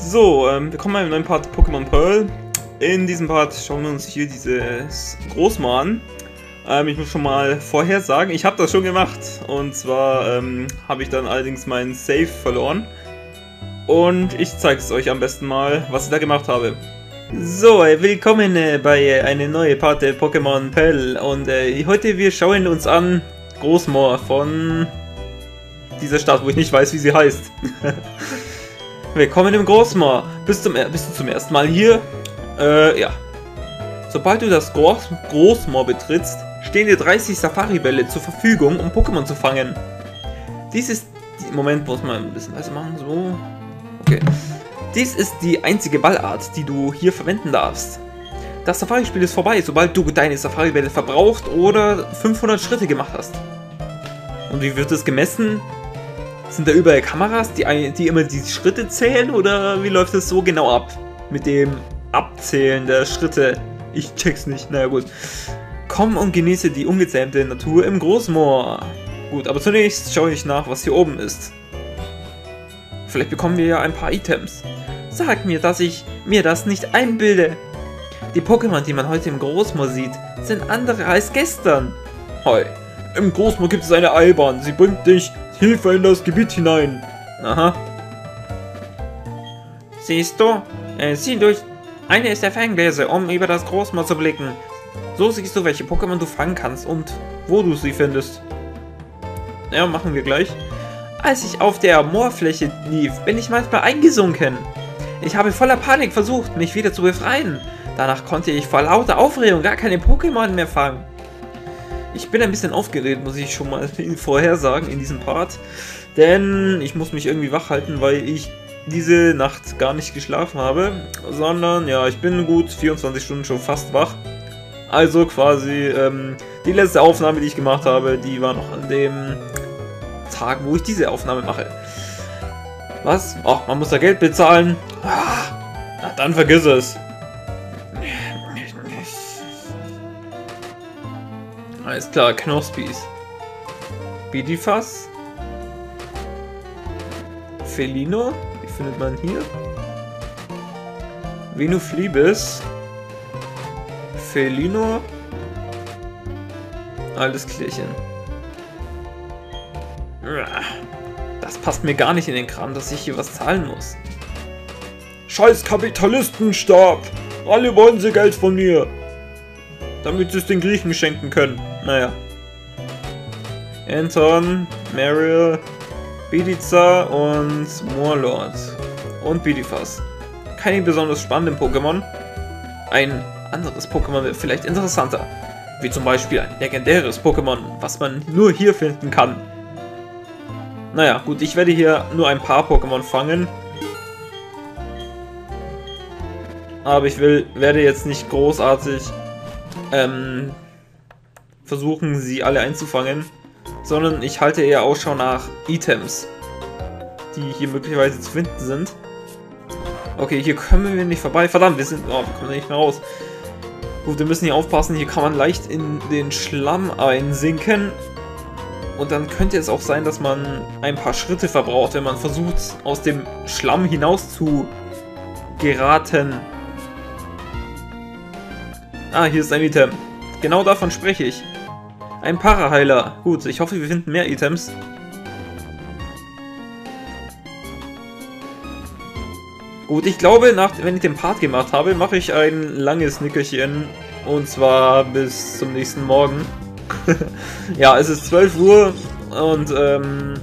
So, ähm, wir kommen mal im neuen Part Pokémon Pearl. In diesem Part schauen wir uns hier dieses Großmal an. Ähm, ich muss schon mal vorher sagen, ich habe das schon gemacht. Und zwar ähm, habe ich dann allerdings meinen Save verloren. Und ich zeige es euch am besten mal, was ich da gemacht habe. So, äh, willkommen äh, bei äh, einer neuen Part der Pokémon Pearl. Und äh, heute wir schauen uns an Großmoor von dieser Stadt, wo ich nicht weiß, wie sie heißt. Willkommen im Großmoor. Bist, bist du zum ersten Mal hier? Äh, ja. Sobald du das Groß Großmoor betrittst, stehen dir 30 Safari-Bälle zur Verfügung, um Pokémon zu fangen. Dies ist... Die, Moment, muss man ein bisschen leiser machen. So. Okay. Dies ist die einzige Ballart, die du hier verwenden darfst. Das Safari-Spiel ist vorbei, sobald du deine Safari-Bälle verbraucht oder 500 Schritte gemacht hast. Und wie wird es gemessen? Sind da überall Kameras, die, die immer die Schritte zählen oder wie läuft es so genau ab? Mit dem Abzählen der Schritte. Ich check's nicht, naja gut. Komm und genieße die ungezähmte Natur im Großmoor. Gut, aber zunächst schaue ich nach, was hier oben ist. Vielleicht bekommen wir ja ein paar Items. Sag mir, dass ich mir das nicht einbilde. Die Pokémon, die man heute im Großmoor sieht, sind andere als gestern. Hi, im Großmoor gibt es eine Eilbahn. Sie bringt dich Hilfe in das Gebiet hinein. Aha. Siehst du? Äh, sieh durch. Eine ist der Ferngläser, um über das Großmoor zu blicken. So siehst du, welche Pokémon du fangen kannst und wo du sie findest. Ja, machen wir gleich. Als ich auf der Moorfläche lief, bin ich manchmal eingesunken. Ich habe voller Panik versucht, mich wieder zu befreien. Danach konnte ich vor lauter Aufregung gar keine Pokémon mehr fangen. Ich bin ein bisschen aufgeregt, muss ich schon mal vorher sagen in diesem Part. Denn ich muss mich irgendwie wach halten, weil ich diese Nacht gar nicht geschlafen habe. Sondern, ja, ich bin gut 24 Stunden schon fast wach. Also quasi ähm, die letzte Aufnahme, die ich gemacht habe, die war noch an dem Tag, wo ich diese Aufnahme mache. Was? Ach, man muss da Geld bezahlen. Ah, na, dann vergiss es. Alles klar, Knospis. Bidifas. Felino. Die findet man hier. Venuflibis. Felino. Alles Klärchen. Das passt mir gar nicht in den Kram, dass ich hier was zahlen muss. Scheiß Kapitalistenstab! Alle wollen sie Geld von mir! Damit sie es den Griechen schenken können. Naja. Anton, Mariel, Bidiza und Moorlord. Und Bidifas. Keine besonders spannenden Pokémon. Ein anderes Pokémon wäre vielleicht interessanter. Wie zum Beispiel ein legendäres Pokémon, was man nur hier finden kann. Naja, gut, ich werde hier nur ein paar Pokémon fangen. Aber ich will, werde jetzt nicht großartig ähm, versuchen, sie alle einzufangen, sondern ich halte eher Ausschau nach Items, die hier möglicherweise zu finden sind. Okay, hier kommen wir nicht vorbei. Verdammt, wir sind... Oh, wir kommen nicht mehr raus. Gut, wir müssen hier aufpassen. Hier kann man leicht in den Schlamm einsinken. Und dann könnte es auch sein, dass man ein paar Schritte verbraucht, wenn man versucht, aus dem Schlamm hinaus zu geraten. Ah, hier ist ein Item. Genau davon spreche ich. Ein Paraheiler. Gut, ich hoffe, wir finden mehr Items. Gut, ich glaube, nach, wenn ich den Part gemacht habe, mache ich ein langes Nickerchen. Und zwar bis zum nächsten Morgen. ja, es ist 12 Uhr und ähm,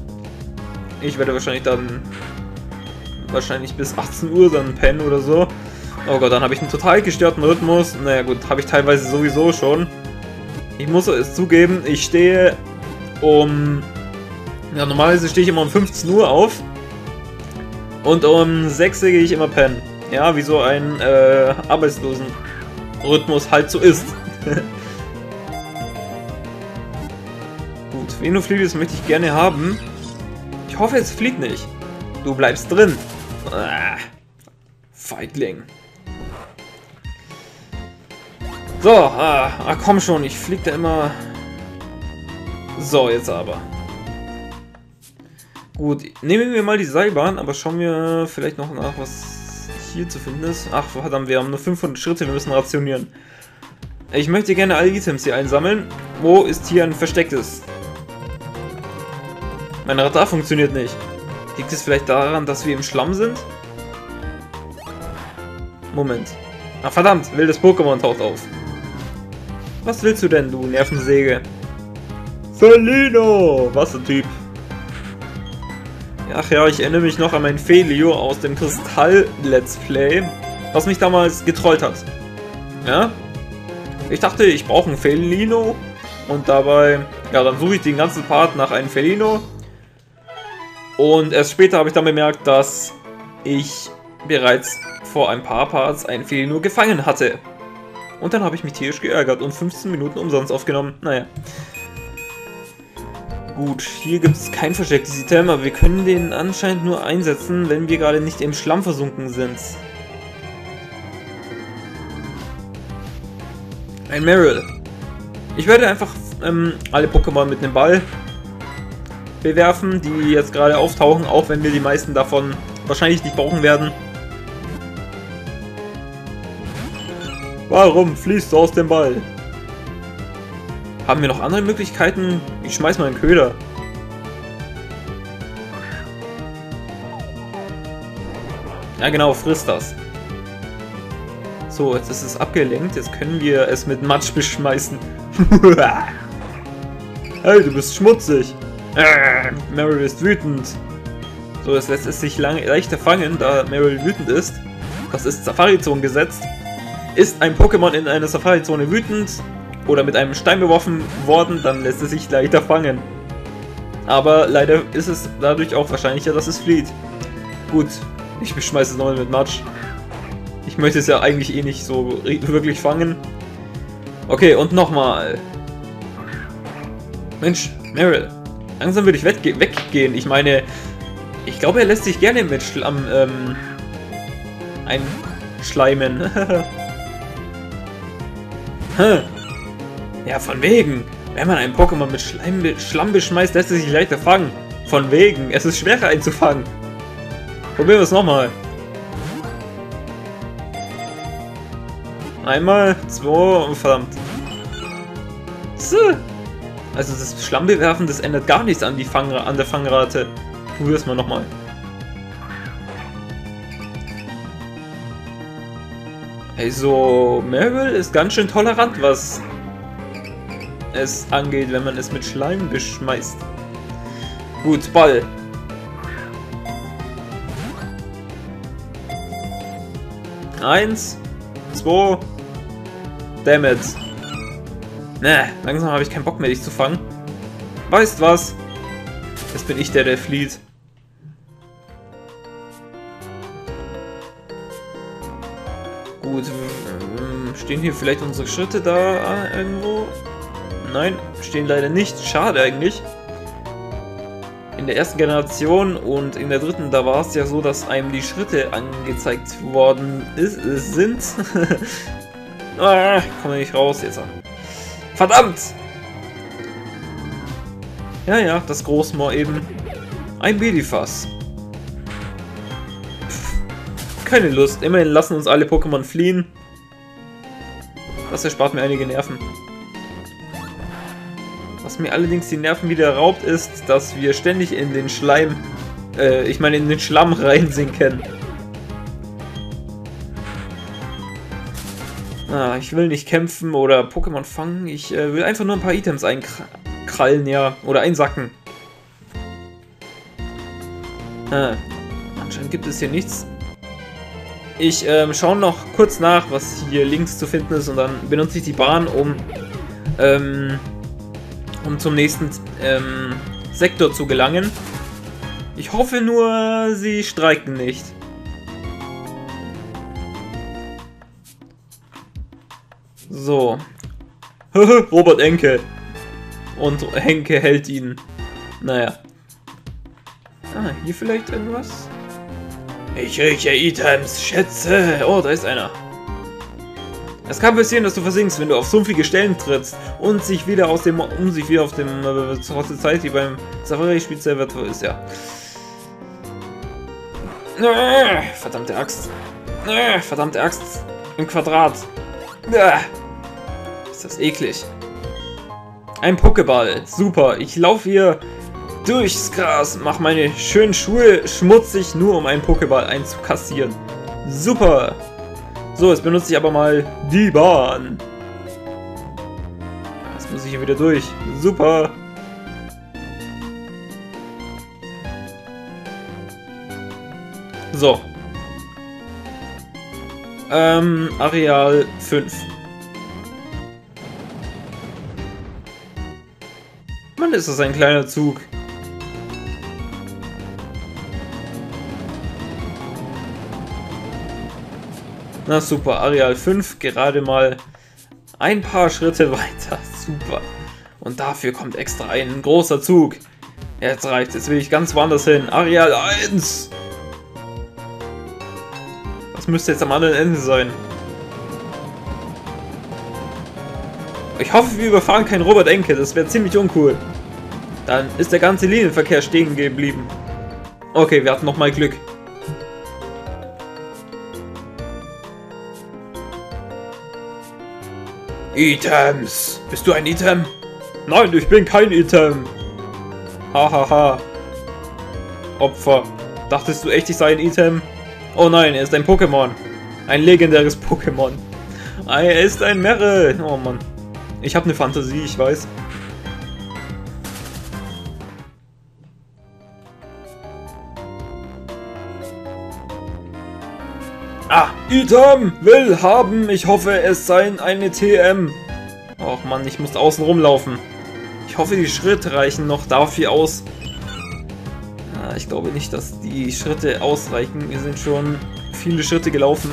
ich werde wahrscheinlich dann wahrscheinlich bis 18 Uhr dann pennen oder so. Oh Gott, dann habe ich einen total gestörten Rhythmus. Naja gut, habe ich teilweise sowieso schon. Ich muss es zugeben, ich stehe um... Ja, normalerweise stehe ich immer um 15 Uhr auf. Und um 6 Uhr gehe ich immer pennen. Ja, wie so ein äh, Arbeitslosenrhythmus halt so ist. Gut, Venoflügel möchte ich gerne haben. Ich hoffe, es fliegt nicht. Du bleibst drin. Ah, Feigling. So, ah, ah, komm schon, ich flieg da immer... So, jetzt aber. Gut, nehmen wir mal die Seilbahn, aber schauen wir vielleicht noch nach, was hier zu finden ist. Ach, verdammt, wir haben nur 500 Schritte, wir müssen rationieren. Ich möchte gerne alle Items hier einsammeln. Wo ist hier ein verstecktes? Mein Radar funktioniert nicht. Liegt es vielleicht daran, dass wir im Schlamm sind? Moment. Ach verdammt, wildes Pokémon taucht auf. Was willst du denn, du Nervensäge? Felino! Wassertyp. Ach ja, ich erinnere mich noch an mein Felio aus dem Kristall-Let's Play, was mich damals getrollt hat. Ja? Ich dachte, ich brauche einen Felino und dabei, ja, dann suche ich den ganzen Part nach einem Felino. Und erst später habe ich dann bemerkt, dass ich bereits vor ein paar Parts einen Felino gefangen hatte. Und dann habe ich mich tierisch geärgert und 15 Minuten umsonst aufgenommen. Naja. Gut, hier gibt es kein verstecktes Item, aber wir können den anscheinend nur einsetzen, wenn wir gerade nicht im Schlamm versunken sind. Ein Meryl. Ich werde einfach ähm, alle Pokémon mit einem Ball bewerfen, die jetzt gerade auftauchen, auch wenn wir die meisten davon wahrscheinlich nicht brauchen werden. Warum fließt du aus dem Ball? Haben wir noch andere Möglichkeiten? Ich schmeiß mal einen Köder. Ja genau, frisst das. So, jetzt ist es abgelenkt. Jetzt können wir es mit Matsch beschmeißen. hey, du bist schmutzig. Meryl ist wütend. So, es lässt es sich lang, leichter fangen, da Meryl wütend ist. Das ist Safari-Zone gesetzt. Ist ein Pokémon in einer Safari-Zone wütend, oder mit einem Stein beworfen worden, dann lässt es sich leichter fangen. Aber leider ist es dadurch auch wahrscheinlicher, dass es flieht. Gut, ich beschmeiße es nochmal mit Matsch. Ich möchte es ja eigentlich eh nicht so wirklich fangen. Okay, und nochmal. Mensch, Meryl, langsam würde ich weggehen. Ich meine, ich glaube, er lässt sich gerne mit Schlamm ähm, einschleimen. Ja, von wegen. Wenn man einen Pokémon mit Schleim, Schlamm beschmeißt, lässt es sich leichter fangen. Von wegen. Es ist schwerer einzufangen. Probieren wir es nochmal. Einmal, zwei, verdammt. So. Also das Schlammbewerfen, das ändert gar nichts an, die Fang an der Fangrate. Probier es mal nochmal. Also, Meryl ist ganz schön tolerant, was es angeht, wenn man es mit Schleim beschmeißt. Gut, Ball. Eins, zwei, Dammit. Ne, langsam habe ich keinen Bock mehr, dich zu fangen. Weißt was? Jetzt bin ich der, der flieht. Stehen hier vielleicht unsere Schritte da irgendwo? Nein, stehen leider nicht. Schade eigentlich. In der ersten Generation und in der dritten, da war es ja so, dass einem die Schritte angezeigt worden ist, sind. ah, komme nicht raus jetzt. Verdammt! Ja, ja, das Großmoor eben. Ein Babyfass. Keine Lust. Immerhin lassen uns alle Pokémon fliehen. Das erspart mir einige Nerven. Was mir allerdings die Nerven wieder raubt, ist, dass wir ständig in den Schleim, äh, ich meine in den Schlamm reinsinken. Ah, ich will nicht kämpfen oder Pokémon fangen. Ich äh, will einfach nur ein paar Items einkrallen, ja. Oder einsacken. Ah, anscheinend gibt es hier nichts. Ich ähm, schaue noch kurz nach, was hier links zu finden ist und dann benutze ich die Bahn, um ähm, um zum nächsten ähm, Sektor zu gelangen. Ich hoffe nur, sie streiken nicht. So. Robert Enke. Und Henke hält ihn. Naja. Ah, hier vielleicht irgendwas? Ich rieche Items, Schätze. Oh, da ist einer. Es kann passieren, dass du versinkst, wenn du auf sumpfige Stellen trittst und sich wieder aus dem, um sich wieder auf dem äh, Zeit wie beim Safari-Spiel selber ist, ja. Äh, verdammte Axt. Äh, verdammte Axt. Im Quadrat. Äh, ist das eklig. Ein Pokéball. Super. Ich laufe hier durchs Gras, mach meine schönen Schuhe schmutzig, nur um einen Pokéball einzukassieren. Super. So, jetzt benutze ich aber mal die Bahn. Jetzt muss ich hier wieder durch. Super. So. Ähm, Areal 5. Mann, ist das ein kleiner Zug. Na super, Areal 5, gerade mal ein paar Schritte weiter. Super. Und dafür kommt extra ein großer Zug. Jetzt reicht Jetzt will ich ganz woanders hin. Areal 1. Das müsste jetzt am anderen Ende sein. Ich hoffe, wir überfahren keinen Robert Enke. Das wäre ziemlich uncool. Dann ist der ganze Linienverkehr stehen geblieben. Okay, wir hatten nochmal Glück. Items. Bist du ein Item? Nein, ich bin kein Item. Hahaha. Ha, ha. Opfer. Dachtest du echt, ich sei ein Item? Oh nein, er ist ein Pokémon. Ein legendäres Pokémon. Er ist ein Merre. Oh Mann. Ich habe eine Fantasie, ich weiß. Item will haben. Ich hoffe, es sei eine TM. Och Mann, ich muss außen rumlaufen. Ich hoffe, die Schritte reichen noch dafür aus. Ah, ich glaube nicht, dass die Schritte ausreichen. Wir sind schon viele Schritte gelaufen.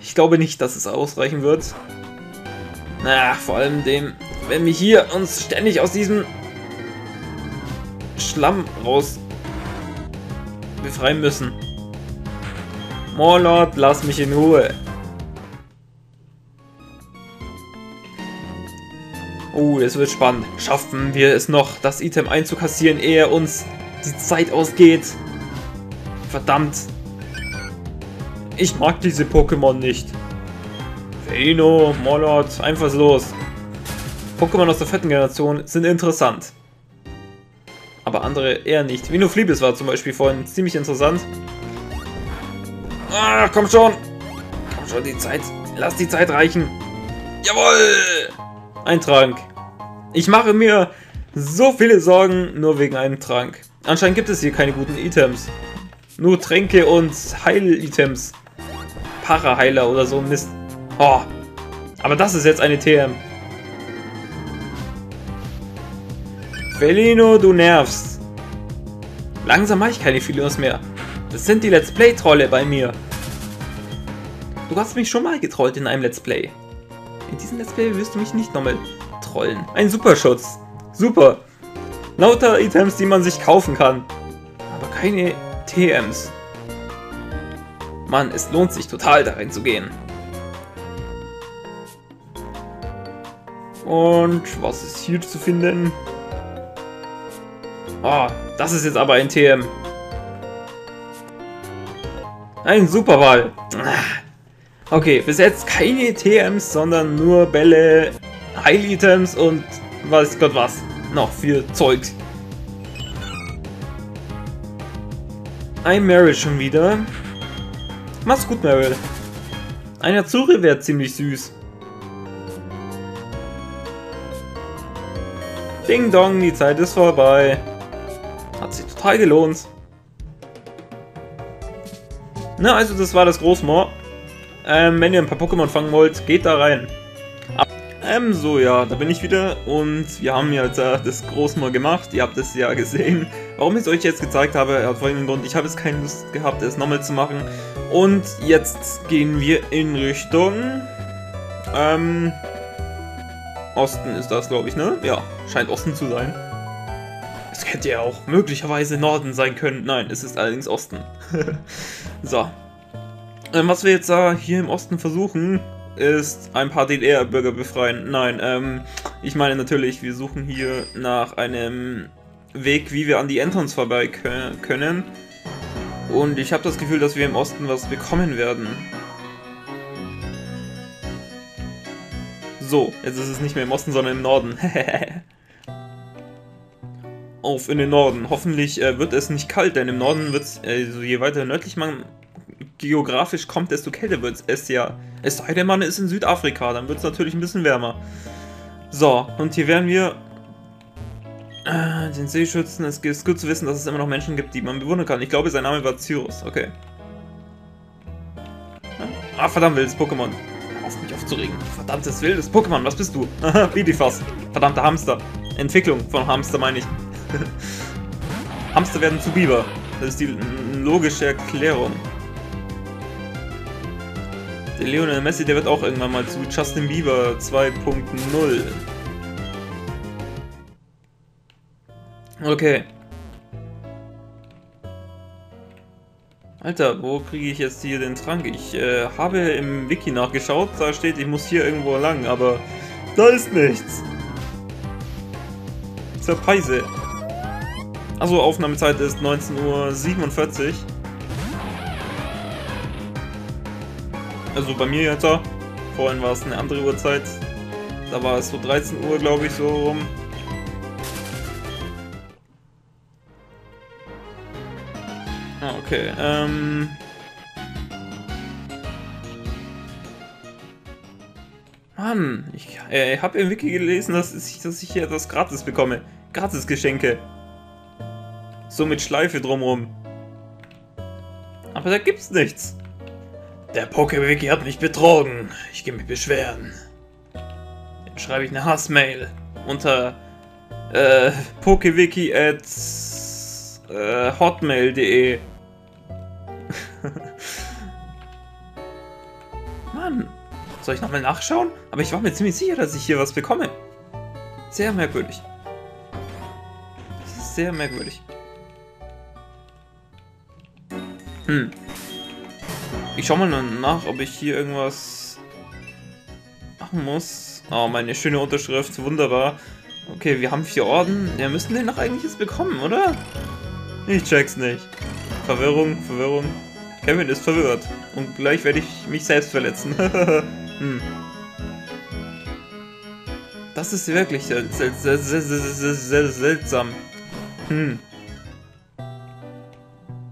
Ich glaube nicht, dass es ausreichen wird. Na, vor allem dem, wenn wir hier uns ständig aus diesem Schlamm raus befreien müssen. Morlord, lass mich in Ruhe. Oh, es wird spannend. Schaffen wir es noch, das Item einzukassieren, ehe uns die Zeit ausgeht? Verdammt. Ich mag diese Pokémon nicht. Feino, Morlord, einfach los. Pokémon aus der vierten Generation sind interessant. Aber andere eher nicht. Vino Fliebes war zum Beispiel vorhin ziemlich interessant. Ah, komm schon. Komm schon, die Zeit. Lass die Zeit reichen. Jawohl. Ein Trank. Ich mache mir so viele Sorgen nur wegen einem Trank. Anscheinend gibt es hier keine guten Items. Nur Tränke und Heil-Items. Para-Heiler oder so Mist. Oh. Aber das ist jetzt eine TM. Felino, du nervst. Langsam mache ich keine Filios mehr. Das sind die Let's Play-Trolle bei mir. Du hast mich schon mal getrollt in einem Let's Play. In diesem Let's Play wirst du mich nicht nochmal trollen. Ein Superschutz. Super. Lauter Items, die man sich kaufen kann. Aber keine TMs. Mann, es lohnt sich total da reinzugehen. Und was ist hier zu finden? Oh, das ist jetzt aber ein TM. Ein Superball. Okay, bis jetzt keine TMs, sondern nur Bälle, Heil-Items und weiß Gott was. Noch viel Zeug. Ein Meryl schon wieder. Mach's gut, Meryl. Ein Azuri wäre ziemlich süß. Ding Dong, die Zeit ist vorbei. Hat sich total gelohnt. Na, also das war das Großmoor. Ähm, wenn ihr ein paar Pokémon fangen wollt, geht da rein. Ähm, so ja, da bin ich wieder und wir haben jetzt äh, das Großmoor gemacht. Ihr habt es ja gesehen. Warum ich es euch jetzt gezeigt habe, hat folgenden Grund. Ich habe es keine Lust gehabt, es nochmal zu machen. Und jetzt gehen wir in Richtung... Ähm... Osten ist das, glaube ich, ne? Ja, scheint Osten zu sein. Es hätte ja auch möglicherweise Norden sein können. Nein, es ist allerdings Osten. so. Ähm, was wir jetzt da hier im Osten versuchen, ist ein paar DDR-Bürger befreien. Nein, ähm, ich meine natürlich, wir suchen hier nach einem Weg, wie wir an die Entons vorbei können. Und ich habe das Gefühl, dass wir im Osten was bekommen werden. So, jetzt ist es nicht mehr im Osten, sondern im Norden. Auf in den Norden. Hoffentlich äh, wird es nicht kalt, denn im Norden wird es, also je weiter nördlich man geografisch kommt, desto kälter wird es ja. Es sei denn, man ist in Südafrika, dann wird es natürlich ein bisschen wärmer. So, und hier werden wir äh, den Seeschützen. Es ist gut zu wissen, dass es immer noch Menschen gibt, die man bewundern kann. Ich glaube, sein Name war Cyrus. Okay. Ah, verdammt, wildes Pokémon. Auf mich aufzuregen. Verdammtes wildes Pokémon, was bist du? Wie die fast. Verdammter Hamster. Entwicklung von Hamster meine ich. Hamster werden zu Biber. Das ist die logische Erklärung. Der Lionel Messi, der wird auch irgendwann mal zu Justin Bieber 2.0. Okay. Alter, wo kriege ich jetzt hier den Trank? Ich äh, habe im Wiki nachgeschaut, da steht, ich muss hier irgendwo lang, aber da ist nichts. Zerpeise. Also Aufnahmezeit ist 19.47 Uhr. Also bei mir jetzt, vorhin war es eine andere Uhrzeit. Da war es so 13 Uhr, glaube ich, so rum. Ah, okay. Ähm... Mann, ich äh, habe im Wiki gelesen, dass ich, dass ich hier etwas gratis bekomme. Gratis-Geschenke. So mit Schleife drumrum. Aber da gibt's nichts. Der Pokewiki hat mich betrogen. Ich gehe mich beschweren. Dann schreibe ich eine Hassmail unter äh, pokewiki at äh, hotmail.de. Mann, soll ich nochmal nachschauen? Aber ich war mir ziemlich sicher, dass ich hier was bekomme. Sehr merkwürdig. Das ist sehr merkwürdig. Hm. Ich schau mal nach, ob ich hier irgendwas machen muss. Oh, meine schöne Unterschrift, wunderbar. Okay, wir haben vier Orden. Ja, müssten den noch eigentlich jetzt bekommen, oder? Ich check's nicht. Verwirrung, Verwirrung. Kevin ist verwirrt. Und gleich werde ich mich selbst verletzen. hm. Das ist wirklich sel sel sel seltsam. Hm.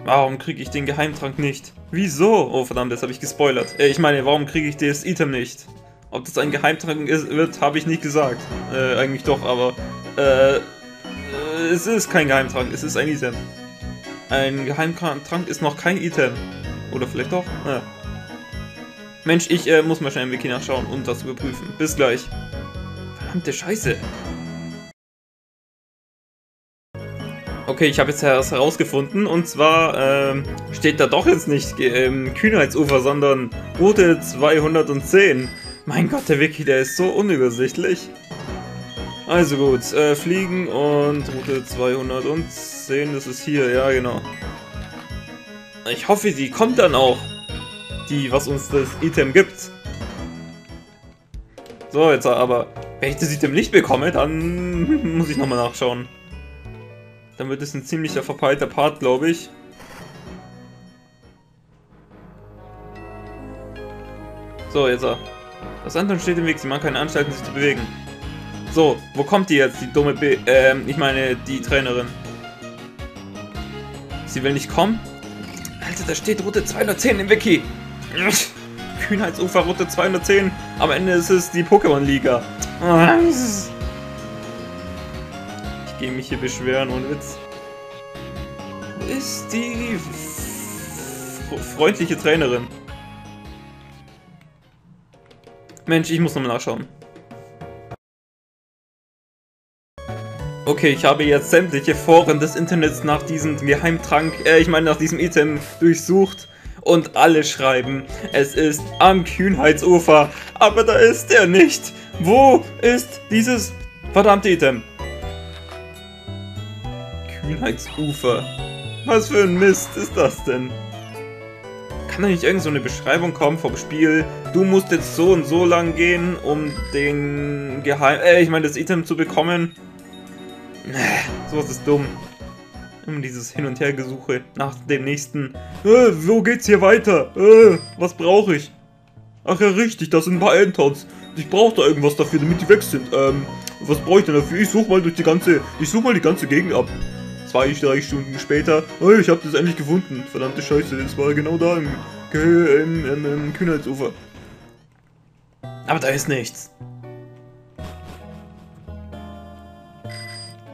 Warum kriege ich den Geheimtrank nicht? Wieso? Oh verdammt, das habe ich gespoilert. Äh, ich meine, warum kriege ich das Item nicht? Ob das ein Geheimtrank ist, wird, habe ich nicht gesagt. Äh, eigentlich doch, aber... Äh, es ist kein Geheimtrank, es ist ein Item. Ein Geheimtrank ist noch kein Item. Oder vielleicht doch? Ja. Mensch, ich äh, muss mal schnell im Wiki nachschauen und das überprüfen. Bis gleich. Verdammte Scheiße. Okay, ich habe jetzt herausgefunden und zwar ähm, steht da doch jetzt nicht ähm, Kühnheitsufer, sondern Route 210. Mein Gott, der Wiki, der ist so unübersichtlich. Also gut, äh, fliegen und Route 210, das ist hier, ja genau. Ich hoffe, die kommt dann auch, die, was uns das Item gibt. So, jetzt aber, wenn ich das Item nicht bekomme, dann muss ich nochmal nachschauen. Dann wird es ein ziemlicher verpeilter Part, glaube ich. So, jetzt. Das Anton steht im Weg, sie machen keine Anstalten, sich zu bewegen. So, wo kommt die jetzt, die dumme B ähm, ich meine, die Trainerin. Sie will nicht kommen? Alter, da steht Route 210 im Wiki. Kühnheitsufer Route 210. Am Ende ist es die Pokémon-Liga. Ich gehe mich hier beschweren, ohne Witz. Wo ist die freundliche Trainerin? Mensch, ich muss nochmal nachschauen. Okay, ich habe jetzt sämtliche Foren des Internets nach diesem Geheimtrank, äh, ich meine nach diesem Item durchsucht und alle schreiben, es ist am Kühnheitsufer, aber da ist er nicht. Wo ist dieses verdammte Item? Kühnheitsufer. Was für ein Mist ist das denn? Kann da nicht irgend so eine Beschreibung kommen vom Spiel? Du musst jetzt so und so lang gehen, um den Geheim... Äh, ich meine, das Item zu bekommen. Nee, sowas ist dumm. Immer dieses Hin- und Hergesuche nach dem nächsten. Äh, wo geht's hier weiter? Äh, was brauche ich? Ach ja, richtig, das sind ein paar Endtons. Ich brauche da irgendwas dafür, damit die weg sind. Ähm, was brauche ich denn dafür? Ich suche mal durch die ganze, ich suche mal die ganze Gegend ab. Zwei, drei Stunden später, oh, ich habe das endlich gefunden. Verdammte Scheiße, das war genau da im, im, im, im Kühnheitsufer. Aber da ist nichts.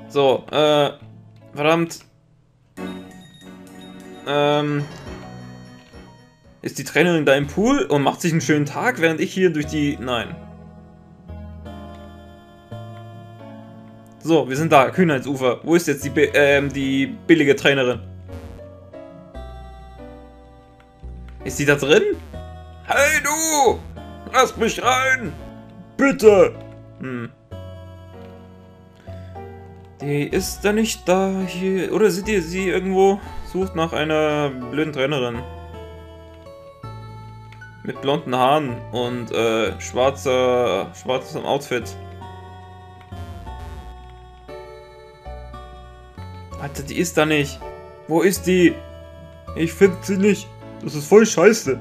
So, äh, verdammt. Ähm, ist die Trainerin da im Pool und macht sich einen schönen Tag, während ich hier durch die... Nein. So, wir sind da, Kühnheitsufer. Wo ist jetzt die, ähm, die billige Trainerin? Ist sie da drin? Hey du! Lass mich rein! Bitte! Hm. Die ist da nicht da hier. Oder seht ihr sie irgendwo? Sucht nach einer blöden Trainerin. Mit blonden Haaren und äh, schwarzer, schwarzem Outfit. Alter, die ist da nicht. Wo ist die? Ich finde sie nicht. Das ist voll scheiße.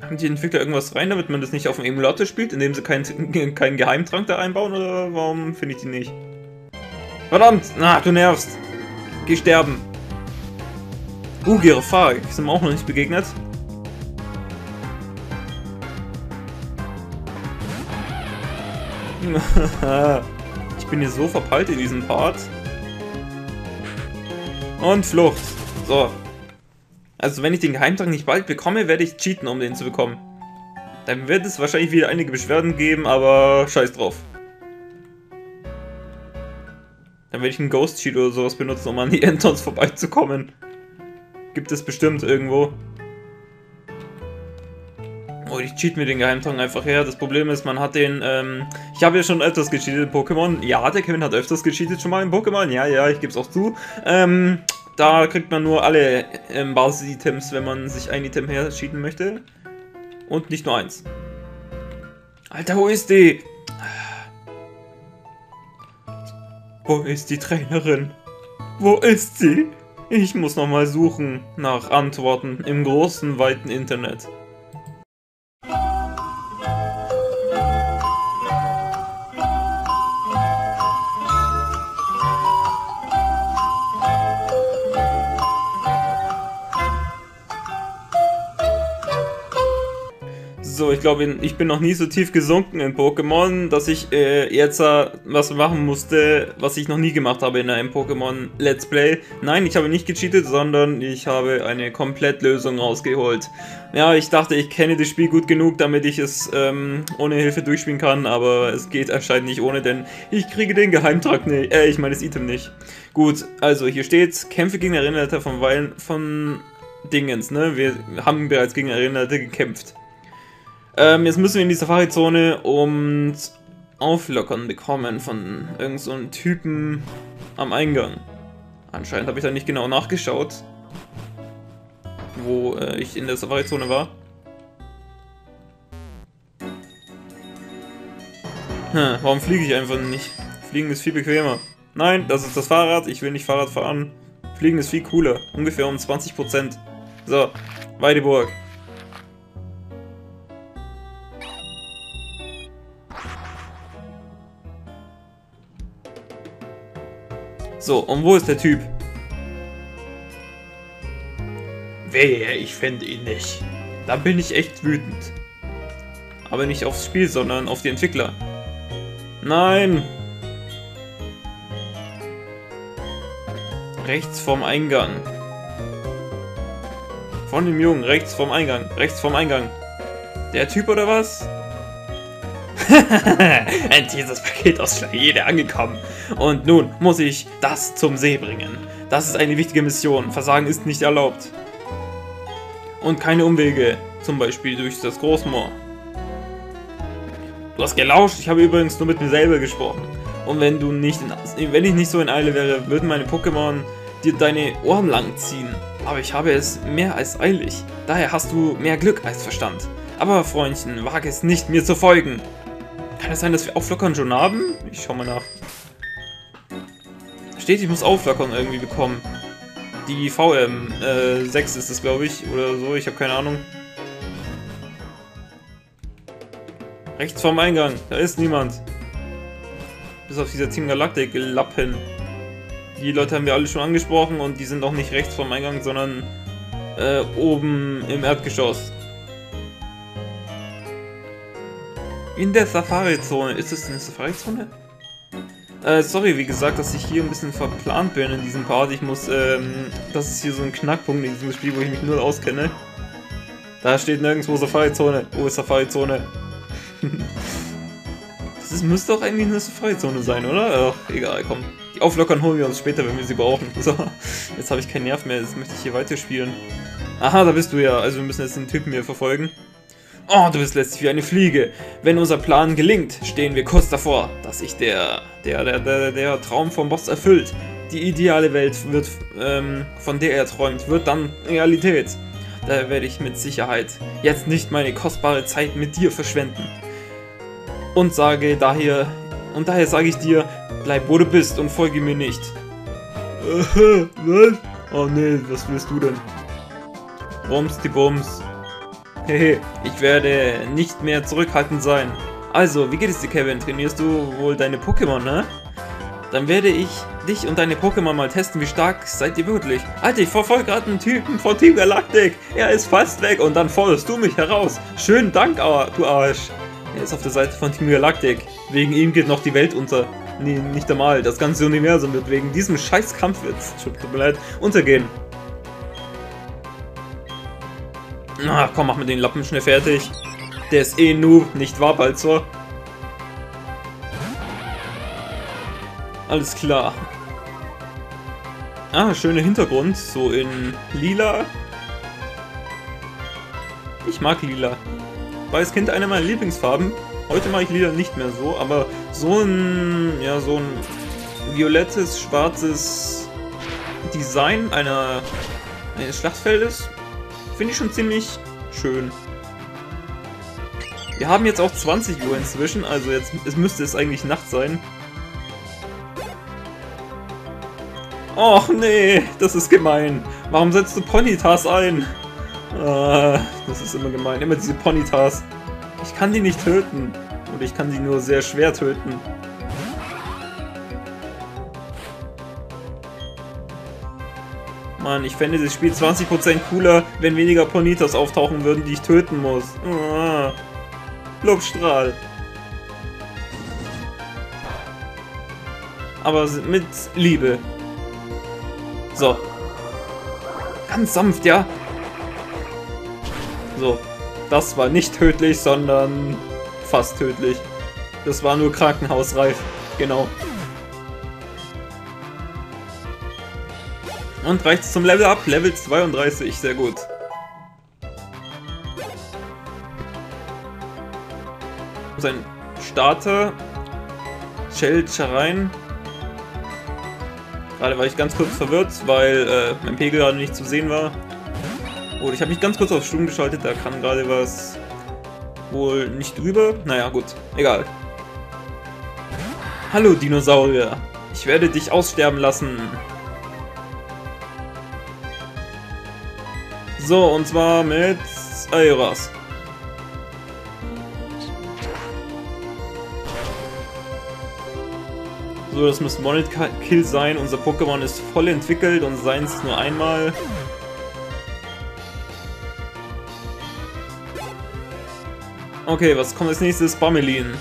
Haben die Entwickler irgendwas rein, damit man das nicht auf dem Emulator spielt, indem sie keinen kein Geheimtrank da einbauen? Oder warum finde ich die nicht? Verdammt! Na, du nervst! Geh sterben! Uh, Girafar, sind wir auch noch nicht begegnet. ich bin hier so verpeilt in diesem Part. Und Flucht. So, also wenn ich den Geheimtrank nicht bald bekomme, werde ich cheaten, um den zu bekommen. Dann wird es wahrscheinlich wieder einige Beschwerden geben, aber scheiß drauf. Dann werde ich einen Ghost Cheat oder sowas benutzen, um an die Entons vorbeizukommen. Gibt es bestimmt irgendwo. Oh, ich cheat mir den Geheimtrank einfach her. Das Problem ist, man hat den, ähm, ich habe ja schon öfters gecheatet in Pokémon. Ja, der Kevin hat öfters gecheatet schon mal in Pokémon. Ja, ja, ich gebe es auch zu. Ähm, da kriegt man nur alle ähm, Basis-Items, wenn man sich ein Item herschieben möchte. Und nicht nur eins. Alter, wo ist die? Wo ist die Trainerin? Wo ist sie? Ich muss nochmal suchen nach Antworten im großen, weiten Internet. So, ich glaube, ich bin noch nie so tief gesunken in Pokémon, dass ich äh, jetzt äh, was machen musste, was ich noch nie gemacht habe in einem Pokémon Let's Play. Nein, ich habe nicht gecheatet, sondern ich habe eine Komplettlösung rausgeholt. Ja, ich dachte, ich kenne das Spiel gut genug, damit ich es ähm, ohne Hilfe durchspielen kann, aber es geht anscheinend nicht ohne, denn ich kriege den Geheimtrag nicht, äh, ich meine das Item nicht. Gut, also hier steht, kämpfe gegen Erinnerte von Weilen von Dingens, ne? Wir haben bereits gegen Erinnerte gekämpft. Ähm, jetzt müssen wir in die Safari-Zone und Auflockern bekommen von irgendeinem so Typen am Eingang. Anscheinend habe ich da nicht genau nachgeschaut, wo äh, ich in der Safari-Zone war. Hm, warum fliege ich einfach nicht? Fliegen ist viel bequemer. Nein, das ist das Fahrrad. Ich will nicht Fahrrad fahren. Fliegen ist viel cooler. Ungefähr um 20%. So, Weideburg. So, und wo ist der Typ? Wehe, ich finde ihn nicht. Da bin ich echt wütend. Aber nicht aufs Spiel, sondern auf die Entwickler. Nein! Rechts vom Eingang. Von dem Jungen, rechts vom Eingang, rechts vom Eingang. Der Typ oder was? Endlich ist das Paket aus Schlagede angekommen. Und nun muss ich das zum See bringen. Das ist eine wichtige Mission. Versagen ist nicht erlaubt. Und keine Umwege. Zum Beispiel durch das Großmoor. Du hast gelauscht. Ich habe übrigens nur mit mir selber gesprochen. Und wenn du nicht, in, wenn ich nicht so in Eile wäre, würden meine Pokémon dir deine Ohren lang ziehen. Aber ich habe es mehr als eilig. Daher hast du mehr Glück als Verstand. Aber Freundchen, wage es nicht, mir zu folgen. Kann es sein, dass wir Auflockern schon haben? Ich schau mal nach. steht, ich muss Auflockern irgendwie bekommen. Die VM äh, 6 ist es, glaube ich, oder so, ich habe keine Ahnung. Rechts vorm Eingang, da ist niemand. Bis auf dieser Team Galactic Lappen. Die Leute haben wir alle schon angesprochen und die sind auch nicht rechts vorm Eingang, sondern äh, oben im Erdgeschoss. In der Safari-Zone. Ist das eine Safari-Zone? Äh, sorry, wie gesagt, dass ich hier ein bisschen verplant bin in diesem Part. Ich muss, ähm, das ist hier so ein Knackpunkt in diesem Spiel, wo ich mich null auskenne. Da steht nirgendwo Safari-Zone. Wo ist Safari-Zone? das ist, müsste doch eigentlich eine Safari-Zone sein, oder? Ach, egal, komm. Die Auflockern holen wir uns später, wenn wir sie brauchen. So, jetzt habe ich keinen Nerv mehr, jetzt möchte ich hier weiterspielen. Aha, da bist du ja. Also wir müssen jetzt den Typen hier verfolgen. Oh, du bist letztlich wie eine Fliege. Wenn unser Plan gelingt, stehen wir kurz davor, dass sich der, der, der, der, der Traum vom Boss erfüllt. Die ideale Welt wird, ähm, von der er träumt, wird dann Realität. Da werde ich mit Sicherheit jetzt nicht meine kostbare Zeit mit dir verschwenden. Und sage daher, und daher sage ich dir, bleib wo du bist und folge mir nicht. was? Oh nee, was willst du denn? Bums die Bums. Ich werde nicht mehr zurückhaltend sein. Also, wie geht es dir, Kevin? Trainierst du wohl deine Pokémon, ne? Dann werde ich dich und deine Pokémon mal testen, wie stark seid ihr wirklich. Alter, ich verfolge gerade einen Typen von Team Galactic. Er ist fast weg und dann forderst du mich heraus. Schönen Dank, du Arsch. Er ist auf der Seite von Team Galactic. Wegen ihm geht noch die Welt unter. Nee, nicht einmal. Das ganze Universum wird wegen diesem scheiß Kampf jetzt, tut mir leid, untergehen. Na, komm, mach mir den Lappen schnell fertig. Der ist eh Noob, nicht wahr, Balzer? Alles klar. Ah, schöner Hintergrund, so in lila. Ich mag lila. Weiß Kind eine meiner Lieblingsfarben. Heute mag ich lila nicht mehr so, aber so ein, ja, so ein violettes, schwarzes Design einer, eines Schlachtfeldes Finde ich schon ziemlich schön. Wir haben jetzt auch 20 Uhr inzwischen, also jetzt es müsste es eigentlich Nacht sein. Och nee, das ist gemein. Warum setzt du Ponytas ein? Ah, das ist immer gemein. Immer diese Ponytas. Ich kann die nicht töten. Oder ich kann sie nur sehr schwer töten. Mann, ich fände das Spiel 20% cooler, wenn weniger Ponitas auftauchen würden, die ich töten muss. Ah. Lobstrahl. Aber mit Liebe. So. Ganz sanft, ja? So. Das war nicht tödlich, sondern fast tödlich. Das war nur krankenhausreif. Genau. Und reicht zum Level Up, Level 32, sehr gut. Sein Starter, Shell Charein. Gerade war ich ganz kurz verwirrt, weil äh, mein Pegel gerade nicht zu sehen war. Und ich habe mich ganz kurz auf Stumm geschaltet, da kann gerade was wohl nicht drüber. Naja, gut, egal. Hallo Dinosaurier, ich werde dich aussterben lassen. So, und zwar mit Aeras. So, das muss Monet-Kill sein. Unser Pokémon ist voll entwickelt und seins nur einmal. Okay, was kommt als nächstes? Bamelin.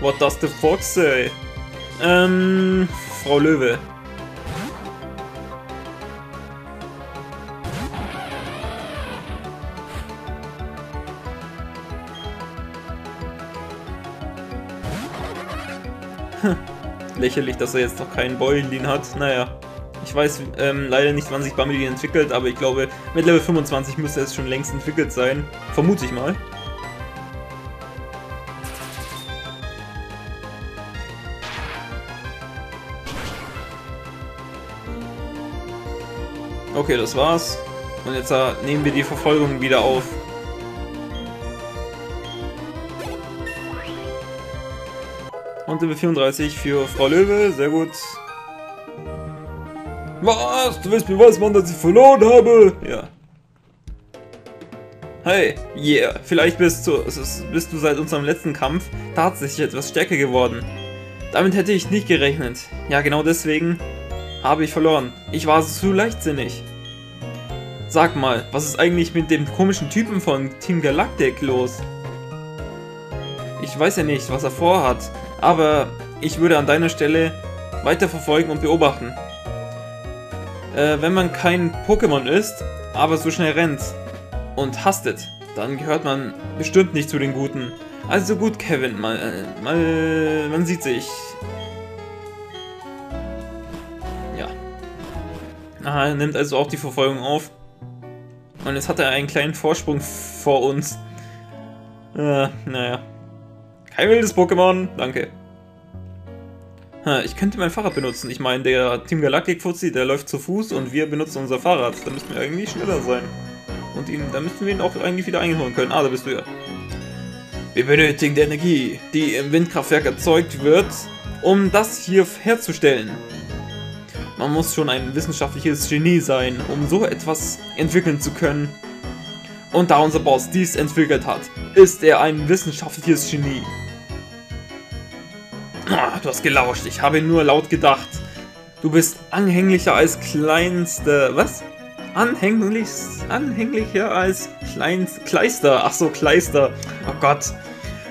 What does the fox say? Ähm, Frau Löwe. Lächerlich, dass er jetzt noch keinen Boilin hat. Naja. Ich weiß ähm, leider nicht, wann sich Bumblebee entwickelt, aber ich glaube, mit Level 25 müsste es schon längst entwickelt sein. Vermute ich mal. Okay, das war's. Und jetzt äh, nehmen wir die Verfolgung wieder auf. Und Level 34 für Frau Löwe, sehr gut. Was? Du willst Beweis machen, dass ich verloren habe? Ja. Hey, yeah, vielleicht bist du, bist du seit unserem letzten Kampf tatsächlich etwas stärker geworden. Damit hätte ich nicht gerechnet. Ja, genau deswegen habe ich verloren. Ich war zu leichtsinnig. Sag mal, was ist eigentlich mit dem komischen Typen von Team Galactic los? Ich weiß ja nicht, was er vorhat, aber ich würde an deiner Stelle weiter verfolgen und beobachten. Äh, wenn man kein Pokémon ist, aber so schnell rennt und hastet, dann gehört man bestimmt nicht zu den Guten. Also gut, Kevin, mal, äh, mal, man sieht sich. Ja. Aha, er nimmt also auch die Verfolgung auf. Und jetzt hat er einen kleinen Vorsprung vor uns. Äh, naja. Kein wildes Pokémon, danke. Ich könnte mein Fahrrad benutzen. Ich meine, der Team Galactic Fuzzi, der läuft zu Fuß und wir benutzen unser Fahrrad. Da müssten wir irgendwie schneller sein. Und ihn, da müssten wir ihn auch eigentlich wieder einholen können. Ah, da bist du ja. Wir benötigen die Energie, die im Windkraftwerk erzeugt wird, um das hier herzustellen. Man muss schon ein wissenschaftliches Genie sein, um so etwas entwickeln zu können. Und da unser Boss dies entwickelt hat, ist er ein wissenschaftliches Genie. Du hast gelauscht, ich habe nur laut gedacht. Du bist anhänglicher als kleinste... Was? Anhänglich, anhänglicher als kleinst, Kleister. Ach so, Kleister. Oh Gott.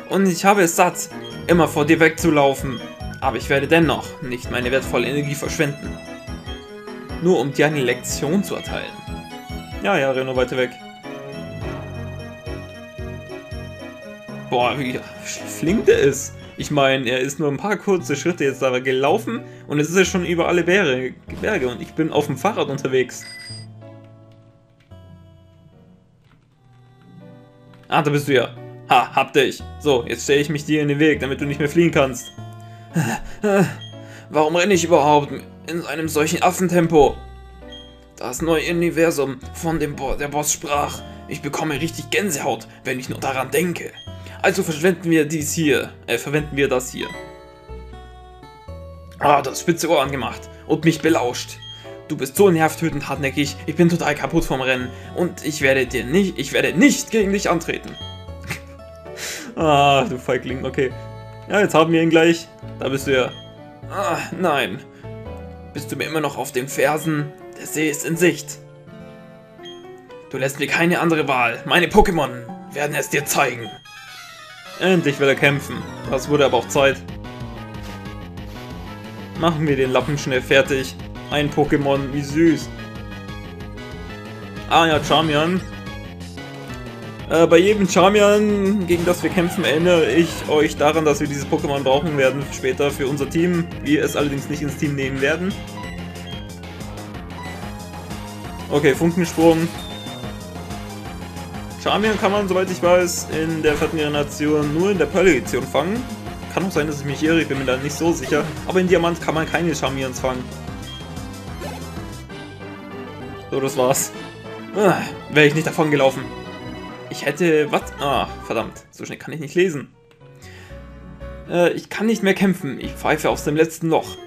Und ich habe es satt, immer vor dir wegzulaufen. Aber ich werde dennoch nicht meine wertvolle Energie verschwenden. Nur um dir eine Lektion zu erteilen. Ja, ja, nur weiter weg. Boah, wie flink der ist. Ich meine, er ist nur ein paar kurze Schritte jetzt aber gelaufen und es ist ja schon über alle Berge, Berge und ich bin auf dem Fahrrad unterwegs. Ah, da bist du ja. Ha, hab dich. So, jetzt stelle ich mich dir in den Weg, damit du nicht mehr fliehen kannst. Warum renne ich überhaupt in einem solchen Affentempo? Das neue Universum, von dem Bo der Boss sprach. Ich bekomme richtig Gänsehaut, wenn ich nur daran denke. Also verschwenden wir dies hier. Äh, verwenden wir das hier. Ah, das spitze Ohr angemacht und mich belauscht. Du bist so nervtötend hartnäckig, ich bin total kaputt vom Rennen und ich werde dir nicht, ich werde nicht gegen dich antreten. ah, du Feigling, okay. Ja, jetzt haben wir ihn gleich. Da bist du ja. Ah, nein. Bist du mir immer noch auf den Fersen? Der See ist in Sicht. Du lässt mir keine andere Wahl. Meine Pokémon werden es dir zeigen. Endlich will er kämpfen. Das wurde aber auch Zeit. Machen wir den Lappen schnell fertig. Ein Pokémon, wie süß. Ah ja, Charmian. Äh, bei jedem Charmian, gegen das wir kämpfen, erinnere ich euch daran, dass wir dieses Pokémon brauchen werden später für unser Team. Wir es allerdings nicht ins Team nehmen werden. Okay, Funkensprung. Charmian kann man, soweit ich weiß, in der vierten Generation nur in der Pearl-Edition fangen. Kann auch sein, dass ich mich irre, ich bin mir da nicht so sicher. Aber in Diamant kann man keine Charmians fangen. So, das war's. Ah, Wäre ich nicht davon gelaufen. Ich hätte... Was? Ah, verdammt. So schnell kann ich nicht lesen. Äh, ich kann nicht mehr kämpfen. Ich pfeife aus dem letzten Loch.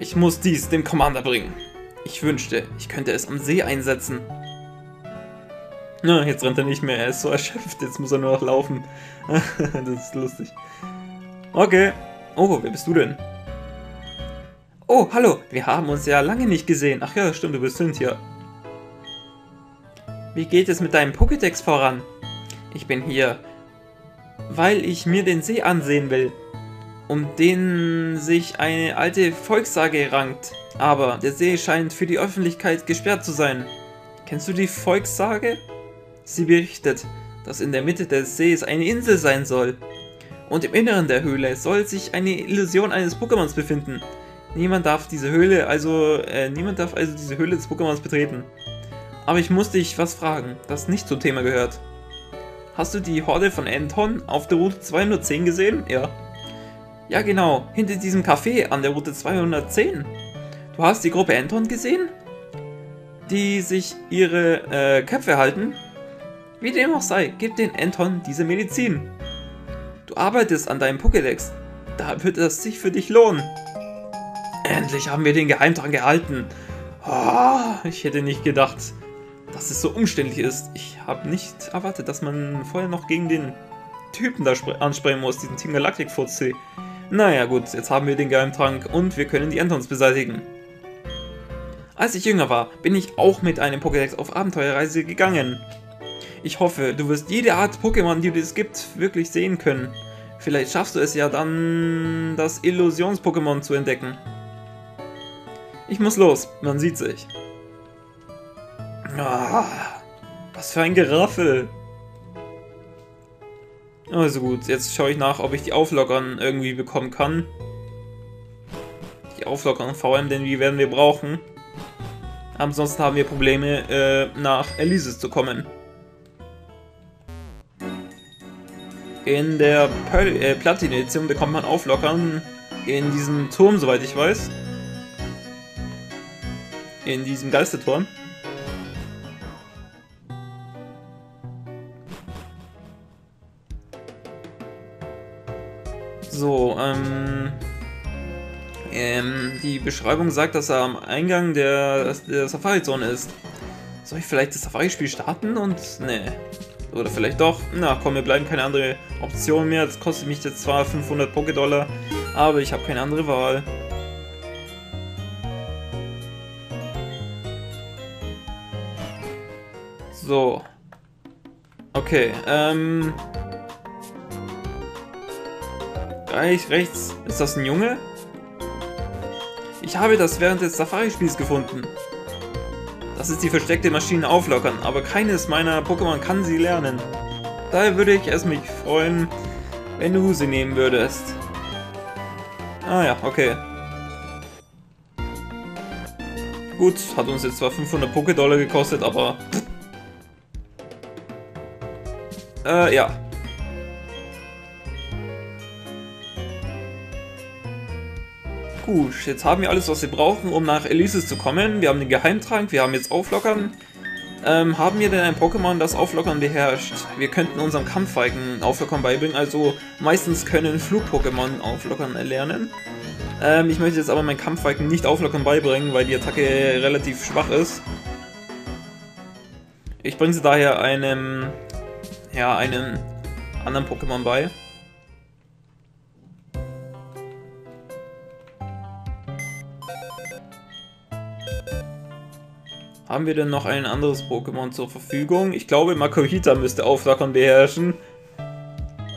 Ich muss dies dem Commander bringen. Ich wünschte, ich könnte es am See einsetzen. Na, jetzt rennt er nicht mehr, er ist so erschöpft, jetzt muss er nur noch laufen. das ist lustig. Okay. Oh, wer bist du denn? Oh, hallo, wir haben uns ja lange nicht gesehen. Ach ja, stimmt, du bist Cynthia. Wie geht es mit deinem Pokédex voran? Ich bin hier, weil ich mir den See ansehen will, um den sich eine alte Volkssage rankt. Aber der See scheint für die Öffentlichkeit gesperrt zu sein. Kennst du die Volkssage? Sie berichtet, dass in der Mitte des Sees eine Insel sein soll. Und im Inneren der Höhle soll sich eine Illusion eines Pokémons befinden. Niemand darf diese Höhle, also, äh, niemand darf also diese Höhle des Pokémons betreten. Aber ich muss dich was fragen, das nicht zum Thema gehört. Hast du die Horde von Anton auf der Route 210 gesehen? Ja. Ja genau, hinter diesem Café an der Route 210. Du hast die Gruppe Anton gesehen? Die sich ihre äh, Köpfe halten wie dem auch sei, gib den Anton diese Medizin. Du arbeitest an deinem Pokédex. Da wird es sich für dich lohnen. Endlich haben wir den Geheimtrank gehalten. Oh, ich hätte nicht gedacht, dass es so umständlich ist. Ich habe nicht erwartet, dass man vorher noch gegen den Typen da ansprechen muss, diesen Team Galactic VC. Naja gut, jetzt haben wir den Geheimtrank und wir können die Antons beseitigen. Als ich jünger war, bin ich auch mit einem Pokédex auf Abenteuerreise gegangen. Ich hoffe, du wirst jede Art Pokémon, die es gibt, wirklich sehen können. Vielleicht schaffst du es ja dann, das Illusions-Pokémon zu entdecken. Ich muss los, man sieht sich. Ah, was für ein Geraffel. Also gut, jetzt schaue ich nach, ob ich die Auflockern irgendwie bekommen kann. Die Auflockern VM, denn die werden wir brauchen. Ansonsten haben wir Probleme, äh, nach Elisis zu kommen. In der äh, Platin-Edition bekommt man Auflockern in diesem Turm, soweit ich weiß. In diesem Geisterturm. So, ähm, ähm, die Beschreibung sagt, dass er am Eingang der, der Safari-Zone ist. Soll ich vielleicht das Safari-Spiel starten und... Ne. Oder vielleicht doch. Na komm, mir bleiben keine andere Option mehr. Das kostet mich jetzt zwar 500 Poké-Dollar, aber ich habe keine andere Wahl. So. Okay, ähm... Gleich rechts. Ist das ein Junge? Ich habe das während des Safari-Spiels gefunden. Das ist die versteckte Maschine auflockern, aber keines meiner Pokémon kann sie lernen. Daher würde ich es mich freuen, wenn du sie nehmen würdest. Ah ja, okay. Gut, hat uns jetzt zwar 500 Poké-Dollar gekostet, aber... Äh, ja. Gut, jetzt haben wir alles, was wir brauchen, um nach Elysis zu kommen. Wir haben den Geheimtrank, wir haben jetzt Auflockern. Ähm, haben wir denn ein Pokémon, das Auflockern beherrscht? Wir könnten unserem Kampfweigen Auflockern beibringen, also meistens können Flug-Pokémon Auflockern erlernen. Ähm, ich möchte jetzt aber mein Kampfweigen nicht Auflockern beibringen, weil die Attacke relativ schwach ist. Ich bringe sie daher einem, ja, einem anderen Pokémon bei. Haben wir denn noch ein anderes Pokémon zur Verfügung? Ich glaube, Makohita müsste Auflockern beherrschen.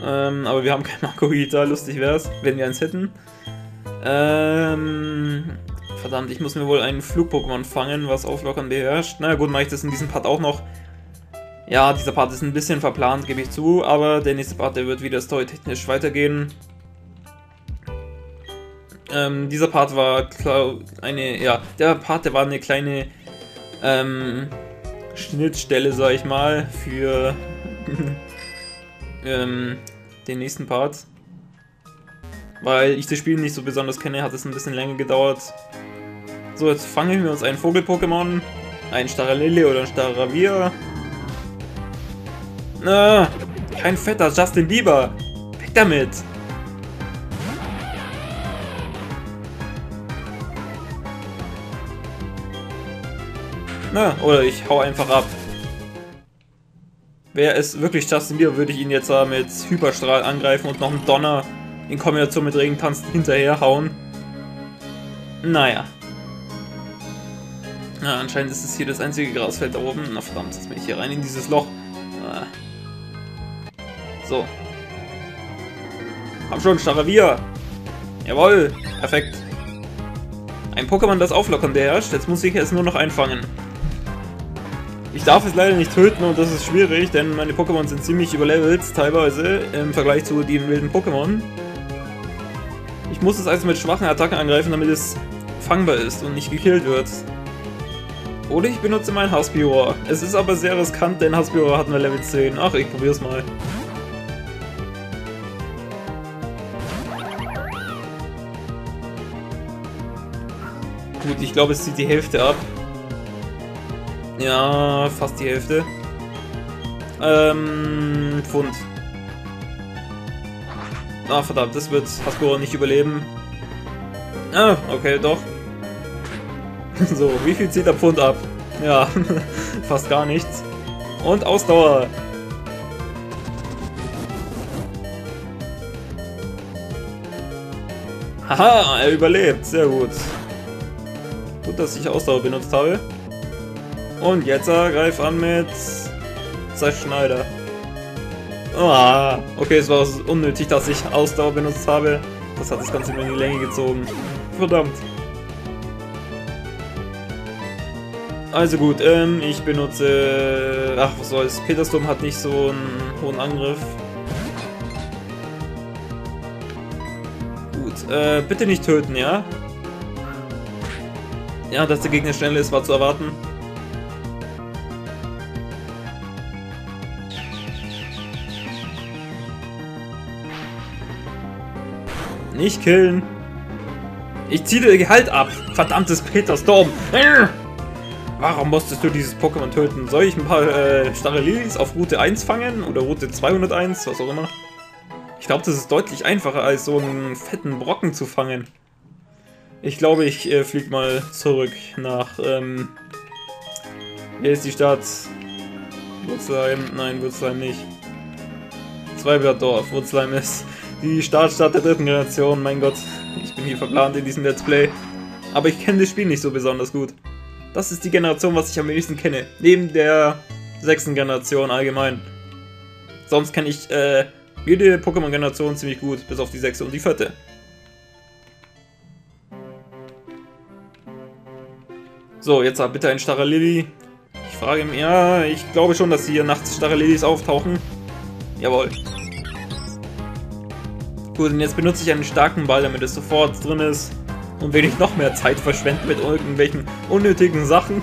Ähm, aber wir haben kein Makohita, lustig wäre es, wenn wir eins hätten. Ähm, verdammt, ich muss mir wohl einen Flug-Pokémon fangen, was Auflockern beherrscht. Na gut, mache ich das in diesem Part auch noch. Ja, dieser Part ist ein bisschen verplant, gebe ich zu, aber der nächste Part, der wird wieder storytechnisch weitergehen. Ähm, dieser Part war eine, ja, der Part, der war eine kleine ähm, Schnittstelle, sag ich mal, für ähm, den nächsten Part. Weil ich das Spiel nicht so besonders kenne, hat es ein bisschen länger gedauert. So, jetzt fangen wir uns einen Vogel-Pokémon. Ein Staralilli oder ein Staravir. Na, kein fetter Justin Bieber. Weg damit. Na, oder ich hau einfach ab. Wäre es wirklich Justin Bieber, würde ich ihn jetzt mit Hyperstrahl angreifen und noch einen Donner in Kombination mit Regentanz hinterher hauen. Naja. Na, anscheinend ist es hier das einzige Grasfeld da oben. Na verdammt, jetzt bin ich hier rein in dieses Loch. Ah. So. Komm schon, Staravia. Jawohl, perfekt. Ein Pokémon, das Auflockern beherrscht. Jetzt muss ich es nur noch einfangen. Ich darf es leider nicht töten und das ist schwierig, denn meine Pokémon sind ziemlich überlevelt, teilweise, im Vergleich zu den wilden Pokémon. Ich muss es also mit schwachen Attacken angreifen, damit es fangbar ist und nicht gekillt wird. Oder ich benutze mein Haspiroar. Es ist aber sehr riskant, denn Haspiroar hat nur Level 10. Ach, ich probier's mal. Gut, ich glaube, es zieht die Hälfte ab. Ja, fast die Hälfte. Ähm, Pfund. Ah, verdammt, das wird Hasbro nicht überleben. Ah, okay, doch. So, wie viel zieht der Pfund ab? Ja, fast gar nichts. Und Ausdauer. Haha, er überlebt. Sehr gut. Gut, dass ich Ausdauer benutzt habe. Und jetzt er greif an mit Zerschneider. Ah, okay, es war unnötig, dass ich Ausdauer benutzt habe. Das hat das Ganze nur in die Länge gezogen. Verdammt. Also gut, ähm, ich benutze... Ach, was soll's. Petersturm hat nicht so einen hohen Angriff. Gut, äh, bitte nicht töten, ja? Ja, dass der Gegner schnell ist, war zu erwarten. Nicht killen. Ich ziehe dir Gehalt ab. Verdammtes Peterstorm. Warum musstest du dieses Pokémon töten? Soll ich ein paar äh, starre Lilies auf Route 1 fangen? Oder Route 201? Was auch immer. Ich glaube, das ist deutlich einfacher, als so einen fetten Brocken zu fangen. Ich glaube, ich äh, fliege mal zurück nach, ähm... Hier ist die Stadt. Wurzheim. Nein, Wurzheim nicht. Zweiblattdorf. Wurzheim ist die Startstadt der dritten Generation. Mein Gott, ich bin hier verplant in diesem Let's Play. Aber ich kenne das Spiel nicht so besonders gut. Das ist die Generation, was ich am wenigsten kenne. Neben der sechsten Generation allgemein. Sonst kenne ich äh, jede Pokémon-Generation ziemlich gut, bis auf die sechste und die vierte. So, jetzt bitte ein starrer Lilly. Ich frage mich, ja, ich glaube schon, dass hier nachts starre Lillys auftauchen. Jawohl. Gut, und jetzt benutze ich einen starken Ball, damit es sofort drin ist. Und ich noch mehr Zeit verschwenden mit irgendwelchen unnötigen Sachen.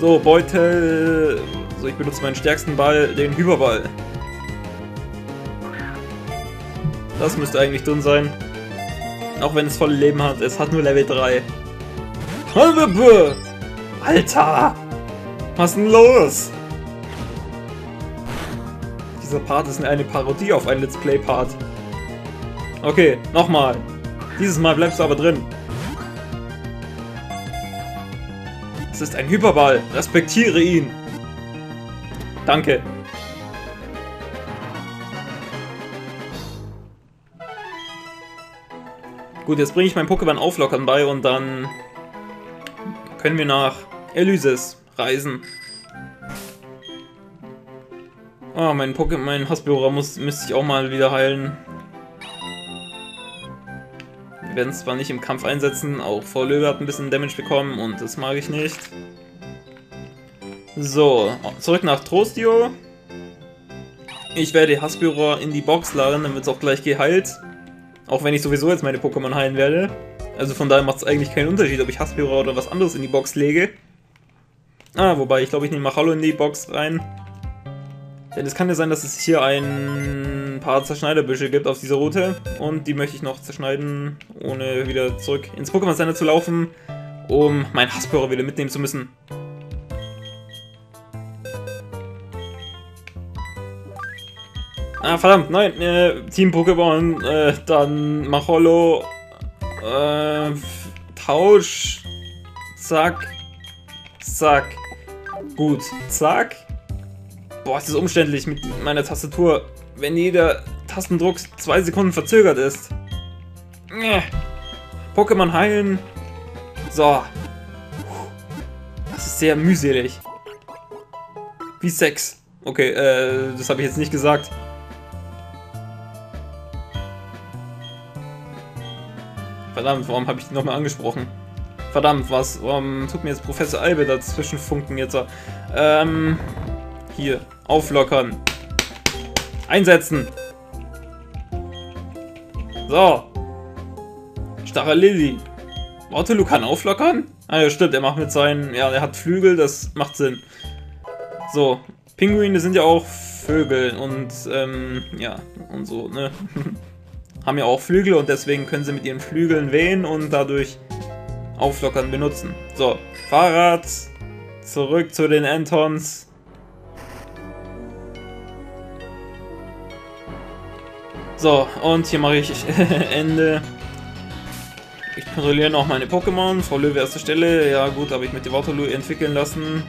So, Beutel. So, ich benutze meinen stärksten Ball, den Hyperball. Das müsste eigentlich drin sein. Auch wenn es volle Leben hat, es hat nur Level 3. Alter! Was ist denn los? Dieser Part ist eine Parodie auf einen Let's Play Part. Okay, nochmal. Dieses Mal bleibst du aber drin. Es ist ein Hyperball. Respektiere ihn. Danke. Gut, jetzt bringe ich mein Pokémon auflockern bei und dann können wir nach Elysis reisen. Oh, mein Pokémon, mein Hassbürer muss müsste ich auch mal wieder heilen. Wir werden es zwar nicht im Kampf einsetzen, auch Frau Löwe hat ein bisschen Damage bekommen und das mag ich nicht. So, zurück nach Trostio. Ich werde Hassbürer in die Box laden, dann wird es auch gleich geheilt. Auch wenn ich sowieso jetzt meine Pokémon heilen werde. Also von daher macht es eigentlich keinen Unterschied, ob ich Hassbürer oder was anderes in die Box lege. Ah, wobei, ich glaube, ich nehme Machalo in die Box rein. Denn es kann ja sein, dass es hier ein paar Zerschneiderbüsche gibt auf dieser Route. Und die möchte ich noch zerschneiden, ohne wieder zurück ins Pokémon Center zu laufen, um meinen Hasspörer wieder mitnehmen zu müssen. Ah, verdammt, nein, äh, Team Pokémon, äh, dann Macholo, äh, Tausch, zack, zack, gut, zack, Boah, ist das umständlich mit meiner Tastatur, wenn jeder Tastendruck zwei Sekunden verzögert ist. Pokémon heilen. So. Das ist sehr mühselig. Wie Sex. Okay, äh, das habe ich jetzt nicht gesagt. Verdammt, warum habe ich die nochmal angesprochen? Verdammt, was? Warum tut mir jetzt Professor Albe dazwischen funken jetzt? Ähm, hier, auflockern. Einsetzen. So. Starre Lilly. Waterloo kann auflockern? Ah ja, stimmt, er macht mit seinen... Ja, er hat Flügel, das macht Sinn. So, Pinguine sind ja auch Vögel und, ähm, ja, und so, ne? Haben ja auch Flügel und deswegen können sie mit ihren Flügeln wehen und dadurch auflockern benutzen. So, Fahrrad, zurück zu den Antons. So, und hier mache ich Ende. Ich kontrolliere noch meine Pokémon. Frau Löwe erste Stelle. Ja gut, habe ich mit dem Waterloo entwickeln lassen.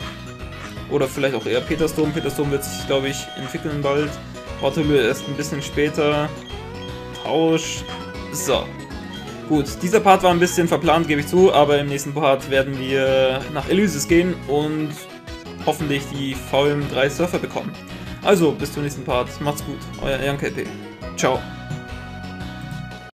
Oder vielleicht auch eher Petersdom. Petersdom wird sich, glaube ich, entwickeln bald. Waterloo erst ein bisschen später. Tausch. So. Gut, dieser Part war ein bisschen verplant, gebe ich zu, aber im nächsten Part werden wir nach Elysis gehen und hoffentlich die VM3 Surfer bekommen. Also, bis zum nächsten Part. Macht's gut. Euer Jan KP. 九